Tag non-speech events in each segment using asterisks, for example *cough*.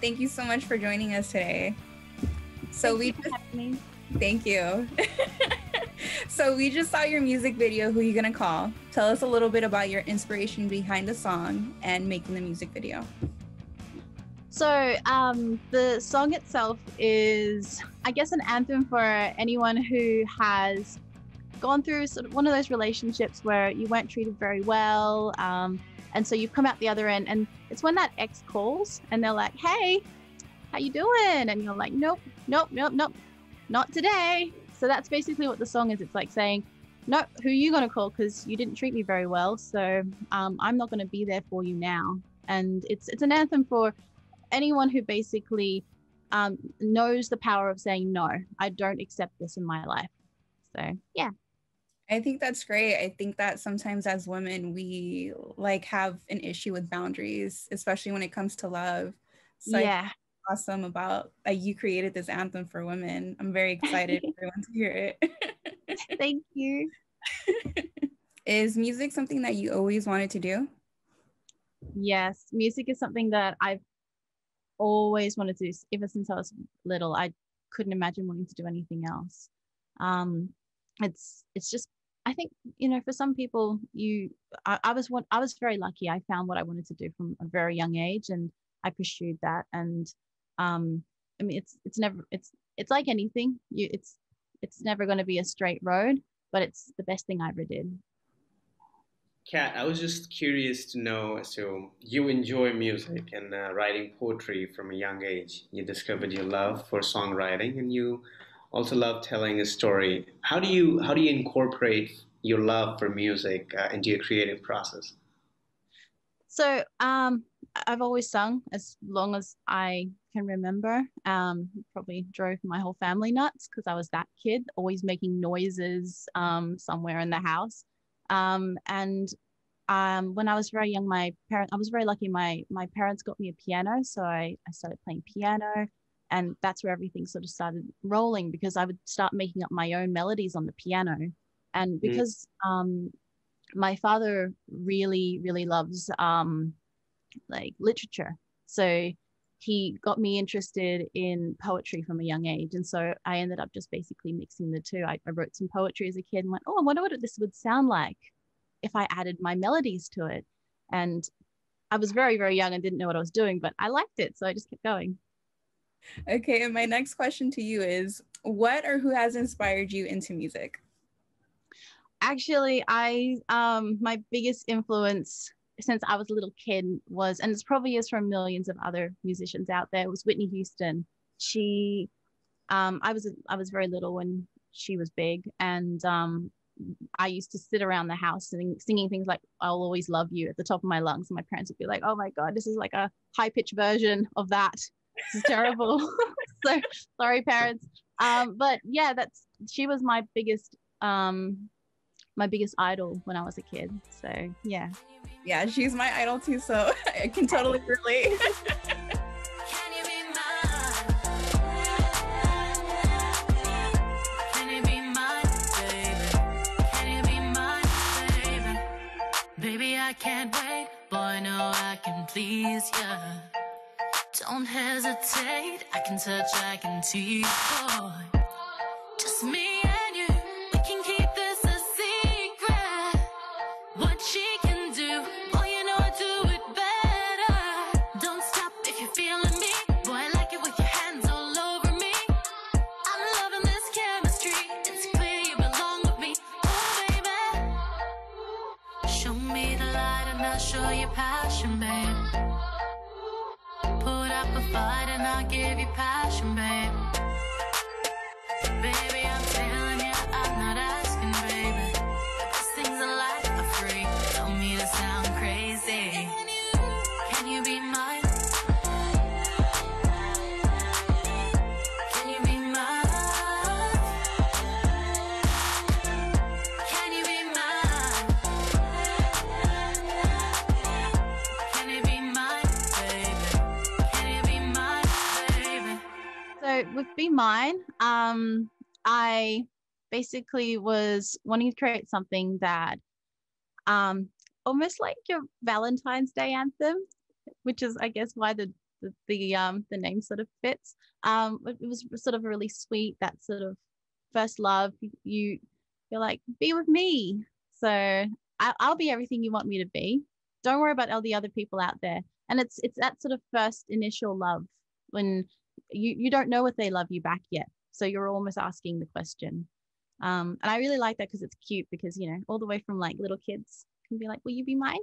Thank you so much for joining us today. So Thank we just thank you. *laughs* so we just saw your music video, Who are You Gonna Call? Tell us a little bit about your inspiration behind the song and making the music video. So, um, the song itself is, I guess, an anthem for anyone who has gone through sort of one of those relationships where you weren't treated very well. Um, and so you've come out the other end, and it's when that ex calls and they're like, "Hey, how you doing?" And you're like, "Nope, nope, nope, nope, not today." So that's basically what the song is. It's like saying, "Nope, who you gonna call? Because you didn't treat me very well. So um, I'm not gonna be there for you now." And it's it's an anthem for anyone who basically um, knows the power of saying no i don't accept this in my life so yeah I think that's great. I think that sometimes as women, we like have an issue with boundaries, especially when it comes to love. So yeah awesome about that you created this anthem for women. I'm very excited *laughs* for everyone to hear it. *laughs* thank you Is music something that you always wanted to do? yes music is something that i've always wanted to do ever since i was little i couldn't imagine wanting to do anything else um it's it's just i think you know for some people you I, I was one i was very lucky i found what i wanted to do from a very young age and i pursued that and um i mean it's it's never it's it's like anything you it's it's never going to be a straight road but it's the best thing i ever did Cat, I was just curious to know. So, you enjoy music and uh, writing poetry from a young age. You discovered your love for songwriting, and you also love telling a story. How do you how do you incorporate your love for music uh, into your creative process? So um, I've always sung as long as I can remember. Um, probably drove my whole family nuts because I was that kid, always making noises um, somewhere in the house. Um, and um, when I was very young, my parent, I was very lucky. My my parents got me a piano, so I, I started playing piano, and that's where everything sort of started rolling because I would start making up my own melodies on the piano, and because um, my father really really loves um like literature. So he got me interested in poetry from a young age. And so i ended up just basically mixing the two. I, I wrote some poetry as a kid and went oh i wonder what this would sound like if i added my melodies to it. And i was very very young and didn't know what i was doing but i liked it. So i just kept going Okay, and my next question to you is what or who has inspired you into music? actually i um my biggest influence since i was a little kid was and it's probably is from millions of other musicians out there was whitney houston she um i was i was very little when she was big and um i used to sit around the house singing, singing things like i'll always love you at the top of my lungs and my parents would be like oh my god this is like a high pitched version of that this is terrible *laughs* so sorry parents um but yeah that's she was my biggest um my biggest idol when I was a kid. So yeah. Yeah, she's my idol too, so *laughs* I can totally relate. Can you be mine? Can you be mine, baby? Can you be mine, baby? Baby, I can't wait. Boy, no, I can please ya. Don't hesitate. I can touch, I can tease, boy. So with Be Mine, um, I basically was wanting to create something that um almost like your Valentine's Day anthem, which is I guess why the the, the um the name sort of fits. Um, it was sort of really sweet that sort of first love. You you're like be with me, so I, I'll be everything you want me to be. Don't worry about all the other people out there. And it's it's that sort of first initial love when you you don't know if they love you back yet, so you're almost asking the question. Um, and I really like that because it's cute because you know all the way from like little kids can be like, "Will you be mine?"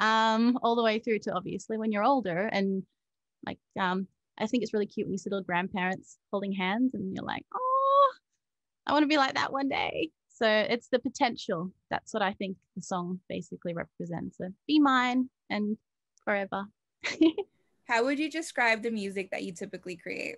Um, all the way through to obviously when you're older and like um, I think it's really cute when you see little grandparents holding hands and you're like, "Oh, I want to be like that one day." So it's the potential. That's what I think the song basically represents. So be mine and forever. *laughs* How would you describe the music that you typically create?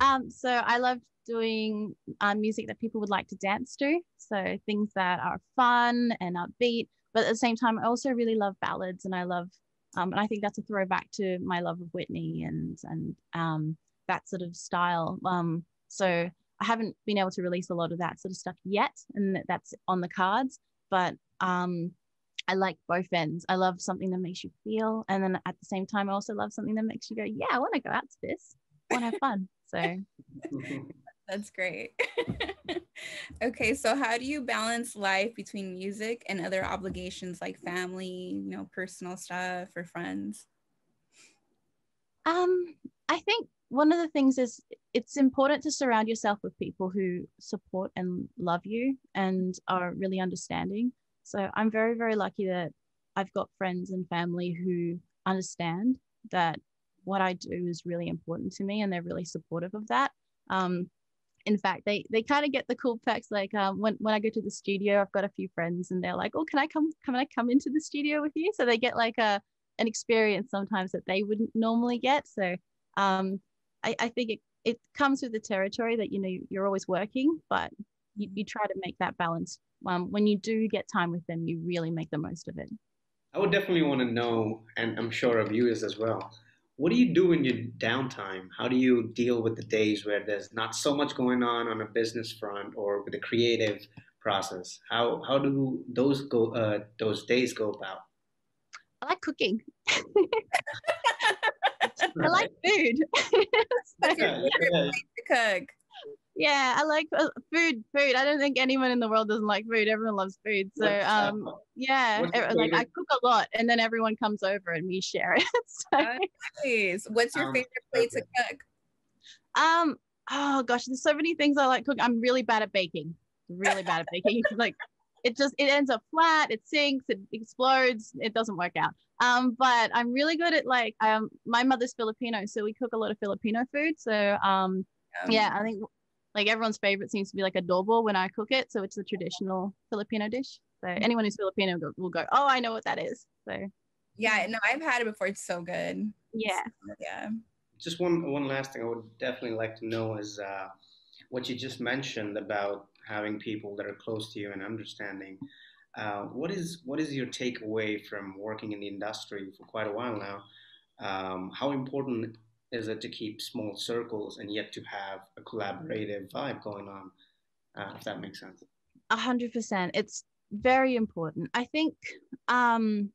Um, so I love doing uh, music that people would like to dance to. So things that are fun and upbeat, but at the same time, I also really love ballads, and I love, um, and I think that's a throwback to my love of Whitney and and um, that sort of style. Um, so I haven't been able to release a lot of that sort of stuff yet, and that's on the cards. But um, I like both ends. I love something that makes you feel, and then at the same time, I also love something that makes you go, "Yeah, I want to go out to this. I want to have fun." So *laughs* that's great. *laughs* okay, so how do you balance life between music and other obligations like family, you know, personal stuff or friends? Um, I think one of the things is it's important to surround yourself with people who support and love you and are really understanding. So I'm very, very lucky that I've got friends and family who understand that what I do is really important to me and they're really supportive of that. Um, in fact, they they kind of get the cool perks. Like um, when when I go to the studio, I've got a few friends, and they're like, "Oh, can I come? Can I come into the studio with you?" So they get like a an experience sometimes that they wouldn't normally get. So um, I, I think it it comes with the territory that you know you're always working, but you, you try to make that balance. Um, when you do get time with them, you really make the most of it. I would definitely want to know, and I'm sure our viewers as well what do you do in your downtime? How do you deal with the days where there's not so much going on on a business front or with the creative process? How how do those go uh, those days go about? I like cooking. *laughs* *laughs* I like food. *laughs* so, yeah, yeah. to cook yeah i like uh, food food. I don't think anyone in the world doesn't like food. Everyone loves food. So um yeah like i cook a lot and then everyone comes over and we share it *laughs* so. nice. what's your um, favorite plate to cook? Um oh gosh there's so many things i like cook i'm really bad at baking. Really bad at baking. *laughs* Like it just it ends up flat it sinks it explodes it doesn't work out. Um but i'm really good at like um my mother's filipino so we cook a lot of filipino food. So um yeah i think like everyone's favorite seems to be like adobo when I cook it. So it's a traditional Filipino dish. So mm-hmm. anyone who's Filipino will go, oh, I know what that is. So yeah, no, I've had it before. It's so good. Yeah. yeah. Just one one last thing I would definitely like to know is uh, what you just mentioned about having people that are close to you and understanding. Uh, what is what is your takeaway from working in the industry for quite a while now? Um, how important is it to keep small circles and yet to have a collaborative vibe going on uh, if that makes sense? A hundred percent. It's very important. I think um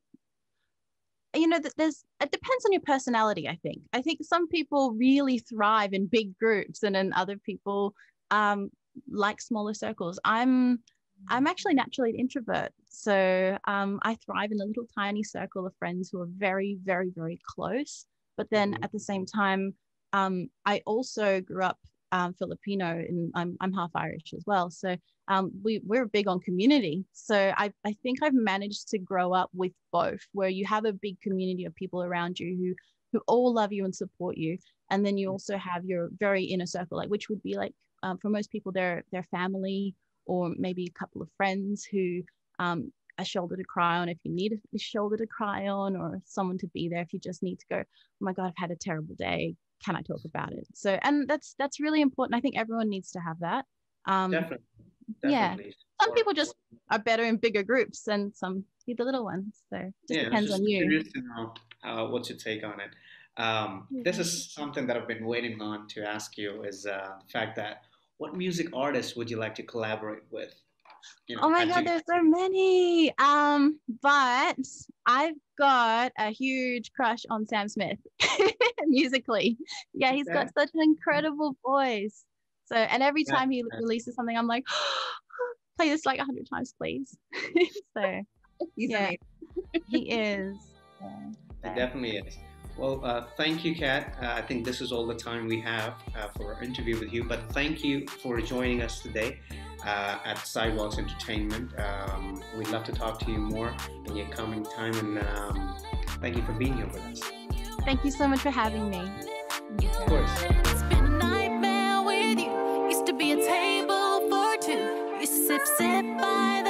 you know that there's it depends on your personality i think. I think some people really thrive in big groups and then other people um like smaller circles. I'm i'm actually naturally an introvert. So um, i thrive in a little tiny circle of friends who are very very very close but then mm-hmm. at the same time, um, I also grew up um, Filipino and I'm, I'm half Irish as well. So um, we, we're big on community. So I, I think I've managed to grow up with both, where you have a big community of people around you who, who all love you and support you. And then you also have your very inner circle, like which would be like um, for most people, their their family or maybe a couple of friends who um, a shoulder to cry on if you need a shoulder to cry on or someone to be there if you just need to go oh my god i've had a terrible day. Can i talk about it? So and that's that's really important. I think everyone needs to have that. Um definitely, definitely. yeah some people just are better in bigger groups than some the little ones so it just yeah, depends just on you. curious to know, uh, what's your take on it. Um, yeah. this is something that i've been waiting on to ask you is uh, the fact that what music artists would you like to collaborate with You know, Oh my god, there's so many. Um, but I've got a huge crush on Sam Smith *laughs* musically. Yeah, he's got such an incredible voice. So, and every time he releases something, I'm like, *gasps* play this like a hundred times, please. *laughs* so He's Yeah. he is. Yeah, It definitely is. Well, uh, thank you, Cat. Uh, I think this is all the time we have uh, for our interview with you. But thank you for joining us today uh, at Sidewalks Entertainment. Um, we'd love to talk to you more in your coming time, and um, thank you for being here with us. Thank you so much for having me. Of course. It's been a nightmare with you. Used to be a table for two. You sip, sip by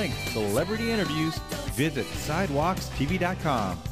More celebrity interviews, visit SidewalksTV.com.